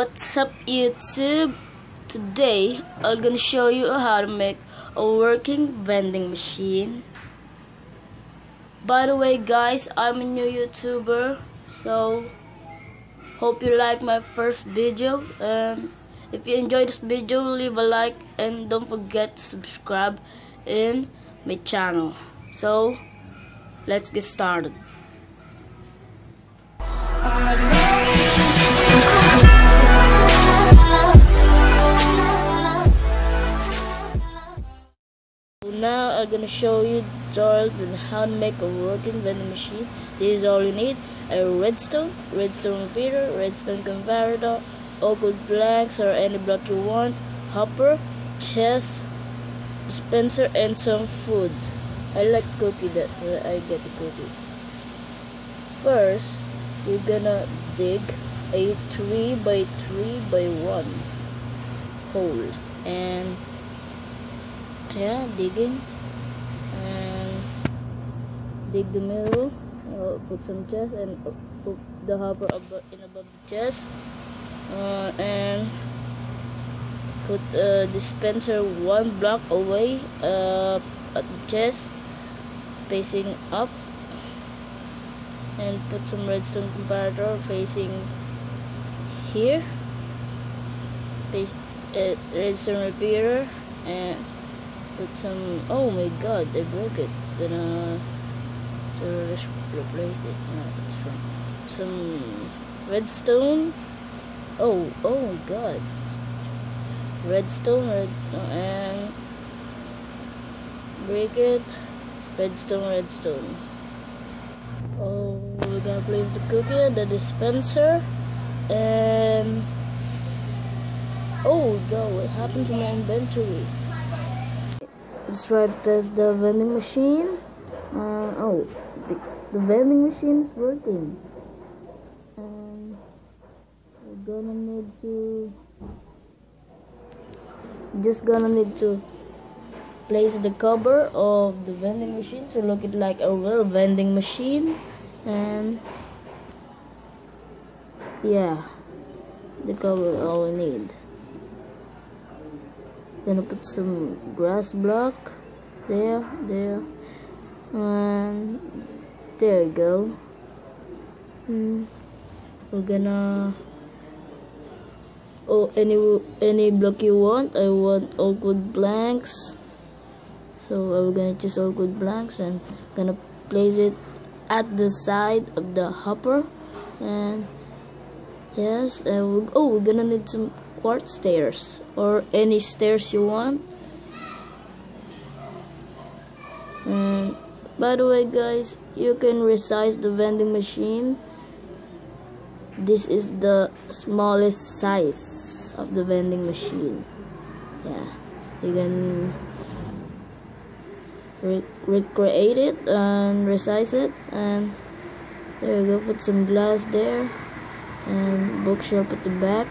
What's up YouTube? Today I'm gonna show you how to make a working vending machine. By the way guys, I'm a new YouTuber, so hope you like my first video and if you enjoyed this video leave a like and don't forget to subscribe in my channel. So let's get started. I'm gonna show you the tutorial on how to make a working vending machine. This is all you need: a redstone, redstone repeater, redstone converter, good blanks or any block you want, hopper, chest, dispenser, and some food. I like cookie that I get the cookie. First, you're gonna dig a 3 by 3 by 1 hole and yeah digging dig the middle uh, put some chest and uh, put the hopper above, in above the chest uh, and put a dispenser one block away uh, at the chest facing up and put some redstone comparator facing here face, uh, redstone repeater and put some oh my god I broke it. Gonna so let's replace it no, it's from some redstone? Oh oh my god. Redstone redstone and break it redstone redstone. Oh we're gonna place the cookie at the dispenser and oh god what happened to my inventory? Let's try to test the vending machine uh, oh the, the vending machine is working. And we're gonna need to just gonna need to place the cover of the vending machine to look it like a real vending machine. And yeah the cover all we need. Gonna put some grass block there there and there you go. Mm. we're gonna oh any any block you want I want all good blanks. So we're gonna choose all good blanks and gonna place it at the side of the hopper. And yes and we, oh we're gonna need some quartz stairs or any stairs you want. And by the way guys you can resize the vending machine. This is the smallest size of the vending machine. Yeah you can re recreate it and resize it. And there you go put some glass there. And bookshelf at the back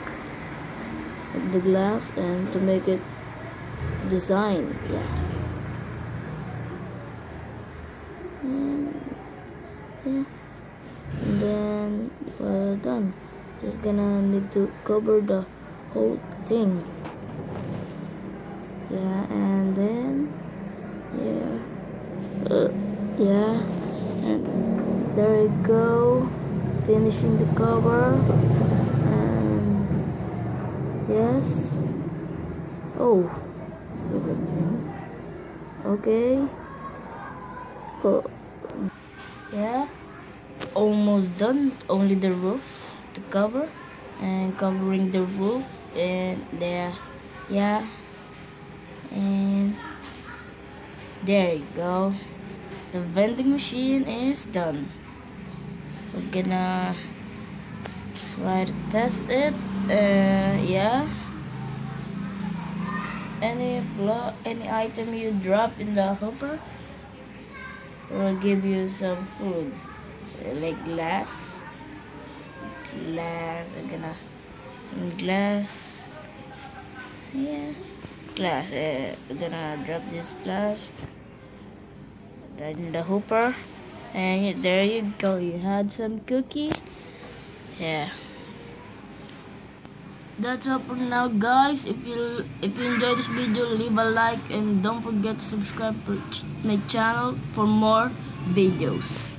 of the glass and to make it design. Yeah yeah and then we're done. Just gonna need to cover the whole thing. Yeah and then yeah. Uh, yeah and there you go. Finishing the cover. And yes. Oh okay. Oh yeah almost done. Only the roof to cover and covering the roof and there yeah and there you go. The vending machine is done. We're gonna try to test it uh, yeah. Any any item you drop in the hopper will give you some food like glass. Glass I'm gonna glass. Yeah glass uh, I'm gonna drop this glass. In the hooper. And there you go you had some cookie. Yeah. That's all for now guys. If you if you enjoyed this video leave a like and don't forget to subscribe to my channel for more videos